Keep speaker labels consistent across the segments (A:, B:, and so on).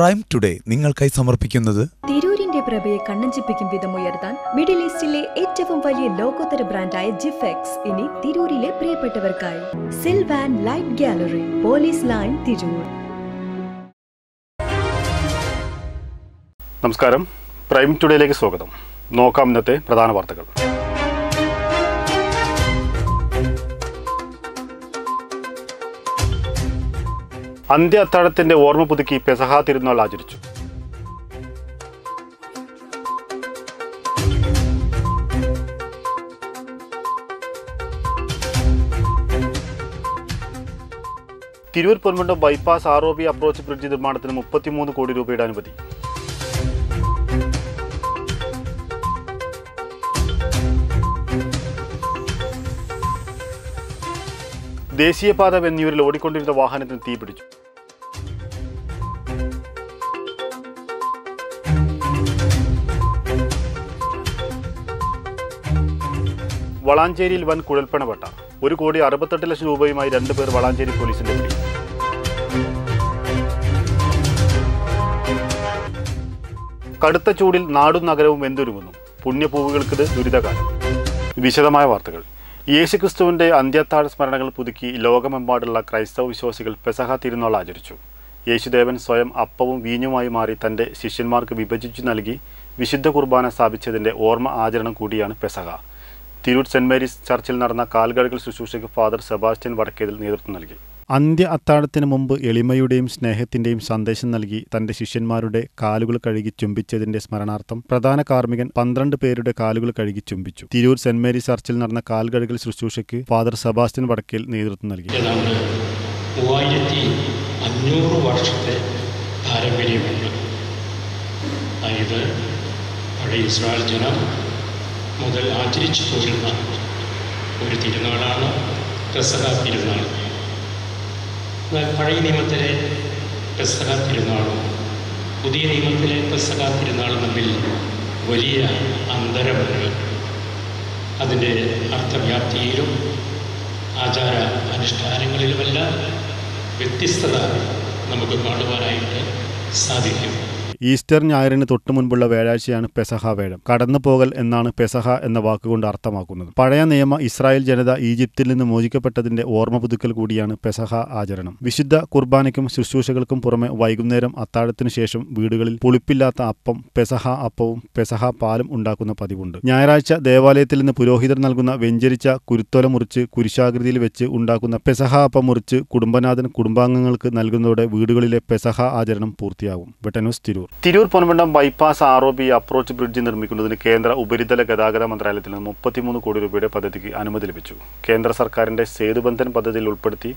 A: Prime today നിങ്ങൾക്കായി സമർപ്പിക്കുന്നത്
B: തിരൂരിന്റെ പ്രഭയെ കണ്ണഞ്ചിപ്പിക്കും വിധം ഉയർത്താൻ മിഡിൽ ഈസ്റ്റിലെ ഏറ്റവും വലിയ ലോകോത്തര ബ്രാൻഡായ ജിഫെക്സ് ഇനി തിരൂരിലെ പ്രിയപ്പെട്ടവർക്കായി. Sylvan light gallery police line Tirur.
C: നമസ്കാരം. പ്രൈം ടുഡേയിലേക്ക് സ്വാഗതം. നോക്കാം ഇന്നത്തെ പ്രധാന വാർത്തകൾ. അന്ത്യ അത്താഴത്തിന്റെ ഓർമ്മ പുതുക്കി പെസഹ തിരുനാൾ ആചരിച്ചു. Tirur Ponmundam bypass R O B approach bridge നിർമ്മാണത്തിന് മുപ്പത്തിമൂന്ന് കോടി രൂപയുടെ അനുമതി. ദേശീയപാത വെന്നിയൂരിൽ ഓടിക്കൊണ്ടിരുന്ന വാഹനത്തിന് തീപിടിച്ചു. വളാഞ്ചേരിയിൽ വൻ കുഴൽപ്പണവട്ട ഒരു കോടി അറുപത്തെട്ട് ലക്ഷം രൂപയുമായി രണ്ടുപേർ വളാഞ്ചേരി പോലീസിന്റെ പിടി കടുത്ത ചൂടിൽ നാടും നഗരവും വെന്തുരുങ്ങുന്നു. പുണ്യപൂവുകൾക്കിത് ദുരിതകാലം. വിശദമായ വാർത്തകൾ. യേശുക്രിസ്തുവിന്റെ അന്ത്യത്താഴ സ്മരണകൾ പുതുക്കി ലോകമെമ്പാടുള്ള ക്രൈസ്തവ വിശ്വാസികൾ പെസഹ തിരുനാൾ ആചരിച്ചു. യേശുദേവൻ സ്വയം അപ്പവും വീഞ്ഞുമായി മാറി തന്റെ ശിഷ്യന്മാർക്ക് വിഭജിച്ചു നൽകി വിശുദ്ധ കുർബാന സ്ഥാപിച്ചതിന്റെ ഓർമ്മ ആചരണം കൂടിയാണ് പെസഹ. തിരൂർ സെന്റ് മേരീസ് ചർച്ചിൽ നടന്ന കാൽകഴുകൽ ശുശ്രൂഷയ്ക്ക് ഫാദർ സെബാസ്റ്റ്യൻ വടക്കേതിൽ നേതൃത്വം നൽകി. അന്ത്യ അത്താഴത്തിന് മുമ്പ് എളിമയുടെയും സ്നേഹത്തിന്റെയും സന്ദേശം നൽകി തന്റെ ശിഷ്യന്മാരുടെ കാലുകൾ കഴുകി ചുംബിച്ചതിന്റെ സ്മരണാർത്ഥം പ്രധാന കാർമ്മികൻ പന്ത്രണ്ട് പേരുടെ കാലുകൾ കഴുകി ചുംബിച്ചു. തിരൂർ സെന്റ് മേരീസ് ചർച്ചിൽ നടന്ന കാൽകഴുകൽ ശുശ്രൂഷയ്ക്ക് ഫാദർ സെബാസ്റ്റ്യൻ വടക്കേൽ നേതൃത്വം നൽകി.
D: മൂവായിരത്തി അഞ്ഞൂറ് വർഷത്തെ പാരമ്പര്യമുണ്ട്. അതായത് പഴയ ഇസ്രായേൽ ജനം മുതൽ ആചരിച്ചു പോരുന്ന ഒരു തിരുനാളാണ് പെസഹ തിരുനാൾ. എന്നാൽ പഴയ നിയമത്തിലെ പെസഹ തിരുനാളും പുതിയ നിയമത്തിലെ പെസഹ തിരുനാളും തമ്മിൽ വലിയ അന്തരമുണ്ട്. അതിന്റെ അർത്ഥവ്യാപ്തിയിലും ആചാര അനുഷ്ഠാനങ്ങളിലുമെല്ലാം വ്യത്യസ്തത നമുക്ക് കാണുവാനായിട്ട് സാധിക്കും.
C: ഈസ്റ്റർ ഞായറിന് തൊട്ടു മുൻപുള്ള വ്യാഴാഴ്ചയാണ് പെസഹ വേഴം. കടന്നുപോകൽ എന്നാണ് പെസഹ എന്ന വാക്കുകൊണ്ട് അർത്ഥമാക്കുന്നത്. പഴയ നിയമ ഇസ്രായേൽ ജനത ഈജിപ്തിൽ നിന്ന് മോചിക്കപ്പെട്ടതിന്റെ ഓർമ്മ പുതുക്കൽ കൂടിയാണ് പെസഹ ആചരണം. വിശുദ്ധ കുർബാനയ്ക്കും ശുശ്രൂഷകൾക്കും പുറമെ വൈകുന്നേരം അത്താഴത്തിനു ശേഷം വീടുകളിൽ പുളിപ്പില്ലാത്ത അപ്പം പെസഹ അപ്പവും പെസഹ പാലും ഉണ്ടാക്കുന്ന പതിവുണ്ട്. ഞായറാഴ്ച ദേവാലയത്തിൽ നിന്ന് പുരോഹിതർ നൽകുന്ന വെഞ്ചരിച്ച കുരുത്തോല മുറിച്ച് കുരിശാകൃതിയിൽ വെച്ച് ഉണ്ടാക്കുന്ന പെസഹ അപ്പം മുറിച്ച് കുടുംബനാഥൻ കുടുംബാംഗങ്ങൾക്ക് നൽകുന്നതോടെ വീടുകളിലെ പെസഹ ആചരണം പൂർത്തിയാകും. വെട്ടനൂസ് Tirur. Tirur Ponmundam bypass R O B approach bridge നിർമ്മിക്കുന്നതിന് കേന്ദ്ര ഉപരിതല ഗതാഗത മന്ത്രാലയത്തിൽ നിന്ന് മുപ്പത്തിമൂന്ന് കോടി രൂപയുടെ പദ്ധതിക്ക് അനുമതി ലഭിച്ചു. കേന്ദ്ര സർക്കാരിന്റെ സേതുബന്ധൻ പദ്ധതിയിൽ ഉൾപ്പെടുത്തി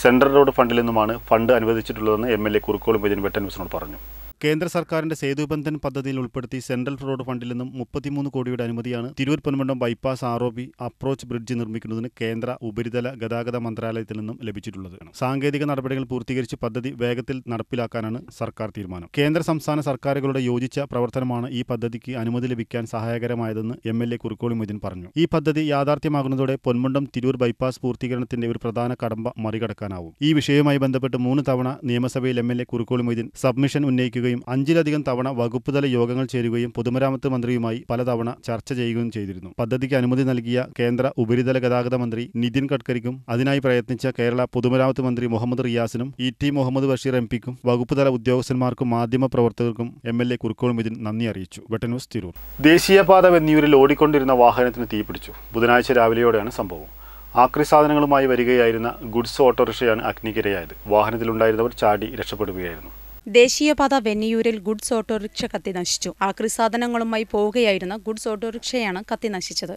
C: സെൻട്രൽ റോഡ് ഫണ്ടിൽ നിന്നുമാണ് ഫണ്ട് അനുവദിച്ചിട്ടുള്ളതെന്ന് എം എൽ എ കുറുക്കോളും വിജയൻ വെട്ടൻ ന്യൂസിനോട് പറഞ്ഞു. കേന്ദ്ര സർക്കാരിന്റെ സേതുബന്ധൻ പദ്ധതിയിൽ ഉൾപ്പെടുത്തി സെൻട്രൽ റോഡ് ഫണ്ടിൽ നിന്നും മുപ്പത്തിമൂന്ന് കോടിയുടെ അനുമതിയാണ് Tirur Ponmundam bypass R B approach bridge നിർമ്മിക്കുന്നതിന് കേന്ദ്ര ഉപരിതല ഗതാഗത മന്ത്രാലയത്തിൽ നിന്നും ലഭിച്ചിട്ടുള്ളത്. സാങ്കേതിക നടപടികൾ പൂർത്തീകരിച്ച് പദ്ധതി വേഗത്തിൽ നടപ്പിലാക്കാനാണ് സർക്കാർ തീരുമാനം. കേന്ദ്ര സംസ്ഥാന സർക്കാരുകളുടെ യോജിച്ച പ്രവർത്തനമാണ് ഈ പദ്ധതിക്ക് അനുമതി ലഭിക്കാൻ സഹായകരമായതെന്ന് M L A Kurukkoli Moideen പറഞ്ഞു. ഈ പദ്ധതി യാഥാർത്ഥ്യമാകുന്നതോടെ പൊന്മുണ്ടം തിരൂർ ബൈപ്പാസ് പൂർത്തീകരണത്തിന്റെ ഒരു പ്രധാന കടമ്പ മറികടക്കാനാവും. ഈ വിഷയവുമായി ബന്ധപ്പെട്ട് മൂന്ന് തവണ നിയമസഭയിൽ M L A Kurukkoli Moideen submission ഉന്നയിക്കുകയും അഞ്ചിലധികം തവണ വകുപ്പുതല യോഗങ്ങൾ ചേരുകയും പൊതുമരാമത്ത് മന്ത്രിയുമായി പലതവണ ചർച്ച ചെയ്യുകയും ചെയ്തിരുന്നു. പദ്ധതിക്ക് അനുമതി നൽകിയ കേന്ദ്ര ഉപരിതല ഗതാഗത മന്ത്രി നിതിൻ ഗഡ്കരിക്കും അതിനായി പ്രയത്നിച്ച കേരള പൊതുമരാമത്ത് മന്ത്രി Muhammad റിയാസിനും E T Muhammad Basheer M പിക്കും വകുപ്പുതല ഉദ്യോഗസ്ഥന്മാർക്കും മാധ്യമ പ്രവർത്തകർക്കും എം എൽ എ കുറുക്കോളും ഇതിന് നന്ദി അറിയിച്ചു. വെട്ടന്യൂസ് തിരൂർ. ദേശീയപാത വെന്നിയൂരിൽ ഓടിക്കൊണ്ടിരുന്ന വാഹനത്തിന് തീപിടിച്ചു. ബുധനാഴ്ച രാവിലെയോടെയാണ് സംഭവം. ആക്രി സാധനങ്ങളുമായി വരികയായിരുന്ന ഗുഡ്സ് ഓട്ടോറിക്ഷയാണ് അഗ്നിക്കിരയായത്. വാഹനത്തിലുണ്ടായിരുന്നവർ ചാടി രക്ഷപ്പെടുകയായിരുന്നു.
E: ദേശീയപാത വെന്നിയൂരിൽ ഗുഡ്സ് ഓട്ടോറിക്ഷ കത്തി നശിച്ചു ആക്രി സാധനങ്ങളുമായി പോവുകയായിരുന്ന ഗുഡ്സ് ഓട്ടോറിക്ഷയാണ് കത്തി നശിച്ചത്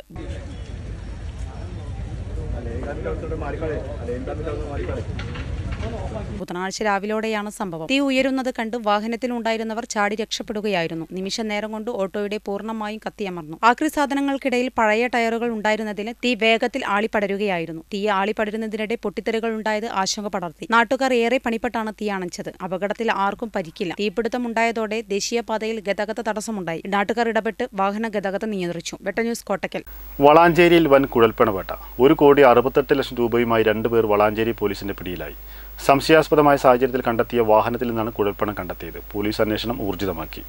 E: ബുധനാഴ്ച രാവിലോടെയാണ് സംഭവം. തീ ഉയരുന്നത് കണ്ട് വാഹനത്തിലുണ്ടായിരുന്നവർ ചാടി രക്ഷപ്പെടുകയായിരുന്നു. നിമിഷ നേരം കൊണ്ട് ഓട്ടോയുടെ പൂർണമായും കത്തിയമർന്നു. ആക്രി സാധനങ്ങൾക്കിടയിൽ പഴയ ടയറുകൾ ഉണ്ടായിരുന്നതിന് തീ വേഗത്തിൽ ആളിപ്പടരുകയായിരുന്നു. തീ ആളിപ്പടരുന്നതിനിടെ പൊട്ടിത്തെറികൾ ഉണ്ടായത് ആശങ്ക പടർത്തി. നാട്ടുകാർ ഏറെ പണിപ്പെട്ടാണ് തീ അണച്ചത്. അപകടത്തിൽ ആർക്കും പരിക്കില്ല. തീപിടുത്തമുണ്ടായതോടെ ദേശീയപാതയിൽ ഗതാഗത തടസ്സമുണ്ടായി. നാട്ടുകാർ ഇടപെട്ട് വാഹന ഗതാഗതം നിയന്ത്രിച്ചു. വെട്ടന്യൂസ് കോട്ടക്കൽ.
C: വളാഞ്ചേരിയിൽ വൻ കുഴൽപ്പണവേട്ട ഒരു കോടി അറുപത്തെട്ട് ലക്ഷം രൂപയുമായി രണ്ടുപേർ വളാഞ്ചേരി പോലീസിന്റെ പിടിയിലായി. സംശയാസ്പദമായ സാഹചര്യത്തിൽ കണ്ടെത്തിയ വാഹനത്തിൽ നിന്നാണ് കുഴൽപ്പണം കണ്ടെത്തിയത്. പോലീസ് അന്വേഷണം ഊർജിതമാക്കി.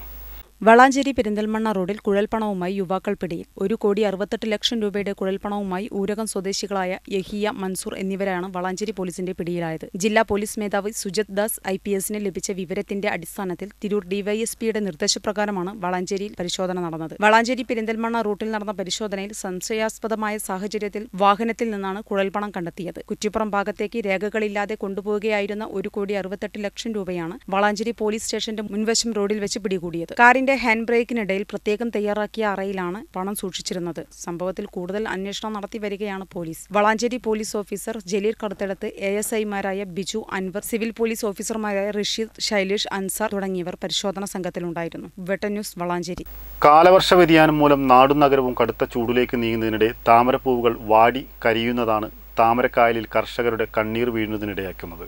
E: വളാഞ്ചേരി പെരിന്തൽമണ്ണ റോഡിൽ കുഴൽപ്പണവുമായി യുവാക്കൾ പിടിയിൽ. ഒരു കോടി അറുപത്തെട്ട് ലക്ഷം രൂപയുടെ കുഴൽപ്പണവുമായി ഊരകം സ്വദേശികളായ യഹിയ മൻസൂർ എന്നിവരാണ് വളാഞ്ചേരി പോലീസിന്റെ പിടിയിലായത്. ജില്ലാ പോലീസ് മേധാവി സുജത് ദാസ് ഐ പി എസിന് ലഭിച്ച വിവരത്തിന്റെ അടിസ്ഥാനത്തിൽ തിരൂർ ഡിവൈഎസ്പിയുടെ നിർദ്ദേശപ്രകാരമാണ് വളാഞ്ചേരിയിൽ പരിശോധന നടന്നത്. വളാഞ്ചേരി പെരിന്തൽമണ്ണ റൂട്ടിൽ നടന്ന പരിശോധനയിൽ സംശയാസ്പദമായ സാഹചര്യത്തിൽ വാഹനത്തിൽ നിന്നാണ് കുഴൽപ്പണം കണ്ടെത്തിയത്. കുറ്റിപ്പുറം ഭാഗത്തേക്ക് രേഖകളില്ലാതെ കൊണ്ടുപോവുകയായിരുന്ന ഒരു കോടി അറുപത്തെട്ട് ലക്ഷം രൂപയാണ് വളാഞ്ചേരി പോലീസ് സ്റ്റേഷന്റെ മുൻവശം റോഡിൽ വെച്ച് പിടികൂടിയത്. കാറിന്റെ ഹാൻഡ് ബ്രേക്കിനിടയിൽ പ്രത്യേകം തയ്യാറാക്കിയ അറയിലാണ് പണം സൂക്ഷിച്ചിരുന്നത്. സംഭവത്തിൽ കൂടുതൽ അന്വേഷണം നടത്തി വരികയാണ് police. Valanchery police officer Jaleer കടുത്തെടുത്ത് A S ഐമാരായ ബിജു അൻവർ സിവിൽ പോലീസ് ഓഫീസർമാരായ റഷീദ് ശൈലേഷ് അൻസാർ തുടങ്ങിയവർ പരിശോധന സംഘത്തിലുണ്ടായിരുന്നു. വെട്ട ന്യൂസ് വളാഞ്ചേരി.
C: കാലവർഷ വ്യതിയാനം മൂലം നാടും നഗരവും കടുത്ത ചൂടിലേക്ക് നീങ്ങുന്നതിനിടെ താമരപ്പൂവുകൾ വാടി കരിയുന്നതാണ് താമരക്കായലിൽ കർഷകരുടെ കണ്ണീർ വീഴുന്നതിനിടയാക്കുന്നത്.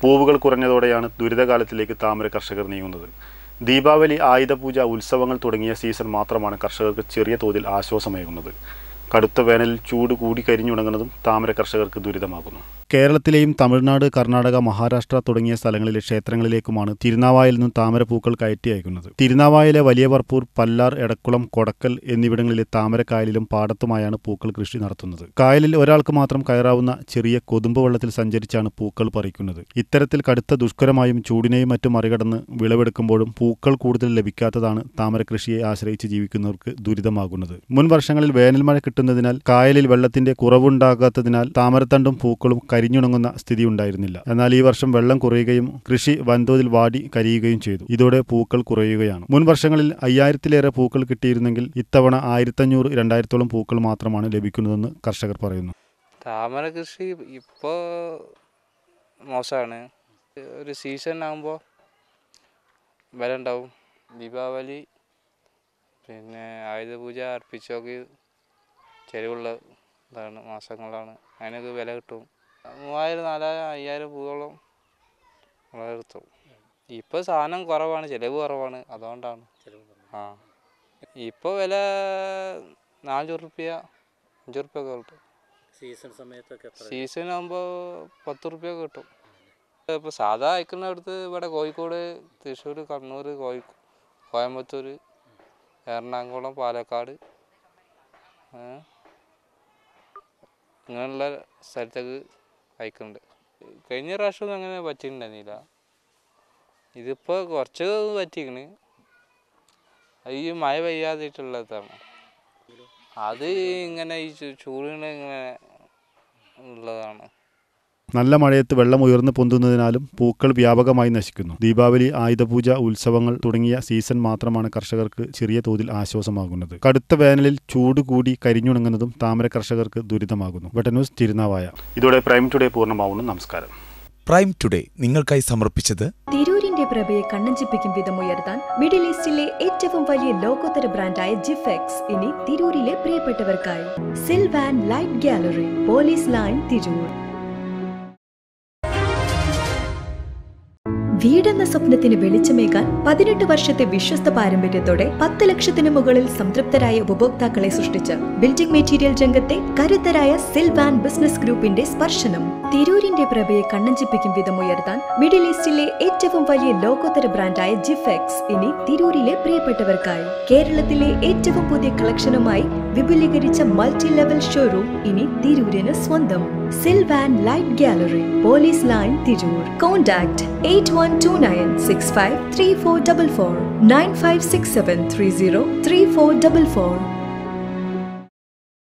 C: പൂവുകൾ കുറഞ്ഞതോടെയാണ് ദുരിതകാലത്തിലേക്ക് താമര കർഷകർ നീങ്ങുന്നത്. ദീപാവലി ആയുധപൂജ ഉത്സവങ്ങൾ തുടങ്ങിയ സീസൺ മാത്രമാണ് കർഷകർക്ക് ചെറിയ തോതിൽ ആശ്വാസമേകുന്നത്. കടുത്ത വേനലിൽ ചൂട് കൂടി കരിഞ്ഞുണങ്ങുന്നതും താമര കർഷകർക്ക് ദുരിതമാകുന്നു. കേരളത്തിലെയും തമിഴ്നാട് കർണാടക മഹാരാഷ്ട്ര തുടങ്ങിയ സ്ഥലങ്ങളിലെ ക്ഷേത്രങ്ങളിലേക്കുമാണ് തിരുനാവായിൽ നിന്നും താമരപ്പൂക്കൾ കയറ്റി അയക്കുന്നത്. തിരുനാവായിലെ വലിയ വർപ്പൂർ പല്ലാർ എടക്കുളം കൊടക്കൽ എന്നിവിടങ്ങളിലെ താമരക്കായലിലും പാടത്തുമായാണ് പൂക്കൾ കൃഷി നടത്തുന്നത്. കായലിൽ ഒരാൾക്ക് മാത്രം കയറാവുന്ന ചെറിയ കൊതുമ്പ് വെള്ളത്തിൽ സഞ്ചരിച്ചാണ് പൂക്കൾ പറിക്കുന്നത്. ഇത്തരത്തിൽ കടുത്ത ദുഷ്കരമായും ചൂടിനെയും മറ്റും മറികടന്ന് വിളവെടുക്കുമ്പോഴും പൂക്കൾ കൂടുതൽ ലഭിക്കാത്തതാണ് താമര കൃഷിയെ ആശ്രയിച്ച് ജീവിക്കുന്നവർക്ക് ദുരിതമാകുന്നത്. മുൻ വർഷങ്ങളിൽ വേനൽമഴ കിട്ടുന്നതിനാൽ കായലിൽ വെള്ളത്തിന്റെ കുറവുണ്ടാകാത്തതിനാൽ താമരത്തണ്ടും പൂക്കളും കരിഞ്ഞുണങ്ങുന്ന സ്ഥിതി ഉണ്ടായിരുന്നില്ല എന്നാൽ ഈ വർഷം വെള്ളം കുറയുകയും കൃഷി വൻതോതിൽ വാടി കരിയുകയും ചെയ്തു. ഇതോടെ പൂക്കൾ കുറയുകയാണ്. മുൻ വർഷങ്ങളിൽ അയ്യായിരത്തിലേറെ പൂക്കൾ കിട്ടിയിരുന്നെങ്കിൽ ഇത്തവണ ആയിരത്തഞ്ഞൂറ് രണ്ടായിരത്തോളം പൂക്കൾ മാത്രമാണ് ലഭിക്കുന്നതെന്ന് കർഷകർ പറയുന്നു.
F: താമര കൃഷി ഇപ്പോൾ മോശമാണ്. ഒരു സീസൺ ആകുമ്പോൾ വില ഉണ്ടാവും. ദീപാവലി പിന്നെ ആയുധപൂജ അർപ്പിച്ചൊക്കെ ചെലവുള്ള ഇതാണ് മാസങ്ങളാണ്. അതിനൊക്കെ വില കിട്ടും. മൂവായിരം നാലായിരം അയ്യായിരം പൂവോളം കിട്ടും ഇപ്പോൾ സാധനം കുറവാണ് ചിലവ് കുറവാണ് അതുകൊണ്ടാണ്. ആ. ഇപ്പോൾ വില നാല് റുപ്യ അഞ്ച് റുപ്യ ഒക്കെ കിട്ടും
G: സീസൺ സമയത്തൊക്കെ
F: സീസൺ ആകുമ്പോൾ പത്ത് റുപ്യ കിട്ടും. ഇപ്പോൾ സാധാ അയക്കുന്നിടത്ത് ഇവിടെ കോഴിക്കോട് തൃശ്ശൂർ കണ്ണൂർ കോഴി കോയമ്പത്തൂർ എറണാകുളം പാലക്കാട് ഇങ്ങനെയുള്ള സ്ഥലത്തേക്ക് അയക്കുന്നുണ്ട് കഴിഞ്ഞ പ്രാവശ്യമൊന്നും അങ്ങനെ പറ്റിയിട്ടുണ്ടായിരുന്നില്ല. ഇതിപ്പോൾ കുറച്ച് പറ്റിക്കണ് അത് ഈ മഴ പെയ്യാതിട്ടുള്ളതാണ്. അത് ഇങ്ങനെ ഈ ചൂടിന് ഇങ്ങനെ ഉള്ളതാണ്.
C: നല്ല മഴയത്ത് വെള്ളം ഉയർന്നു പൊന്തുന്നതിനാലും പൂക്കൾ വ്യാപകമായി നശിക്കുന്നു. ദീപാവലി ആയുധപൂജ ഉത്സവങ്ങൾ തുടങ്ങിയ സീസൺ മാത്രമാണ് കർഷകർക്ക് ചെറിയ തോതിൽ ആശ്വാസമാകുന്നത്. കടുത്ത വേനലിൽ ചൂട് കൂടി കരിഞ്ഞുണങ്ങുന്നതും താമര കർഷകർക്ക് ദുരിതമാകുന്നു. വെട്ടന്യൂസ് തിരുനാവായ. ഇതോടെ പ്രൈം ടുഡേ പൂർണമാവുന്നു. നമസ്കാരം.
A: പ്രൈം ടുഡേ നിങ്ങൾക്കായി സമർപ്പിച്ചത്
B: തിരൂരിന്റെ പ്രഭയെ കണ്ണഞ്ചിപ്പിക്കും വിധം ഉയർത്താൻ മിഡിൽ ഈസ്റ്റിലെ ഏറ്റവും വലിയ ലോകോത്തര ബ്രാൻഡായ ജിഫെക്സ് ഇനി തിരൂരിലെ പ്രിയപ്പെട്ടവർക്കായി. Sylvan light gallery police line Tirur. വീടെന്ന സ്വപ്നത്തിന് വെളിച്ചമേകാൻ പതിനെട്ട് വർഷത്തെ വിശ്വസ്ത പാരമ്പര്യത്തോടെ പത്ത് ലക്ഷത്തിന് മുകളിൽ സംതൃപ്തരായ ഉപഭോക്താക്കളെ സൃഷ്ടിച്ച് ബിൽഡിംഗ് മെറ്റീരിയൽ രംഗത്തെ കരുത്തരായ സിൽവാൻ ബിസിനസ് ഗ്രൂപ്പിന്റെ സ്പർശനം. തിരൂരിന്റെ പ്രഭയെ കണ്ണഞ്ചിപ്പിക്കും വിധം ഉയർത്താൻ മിഡിൽ ഈസ്റ്റിലെ ഏറ്റവും വലിയ ലോകോത്തര ബ്രാൻഡായ ജിഫെക്സ് ഇനി തിരൂരിലെ പ്രിയപ്പെട്ടവർക്കായി. കേരളത്തിലെ ഏറ്റവും പുതിയ കളക്ഷനുമായി വിപുലീകരിച്ച മൾട്ടി ലെവൽ ഷോറൂം ഇനി തിരൂരിന് സ്വന്തം. Sylvan light gallery police line Tirur. Contact eight one two nine six five three four double four nine five six seven three zero three four double four.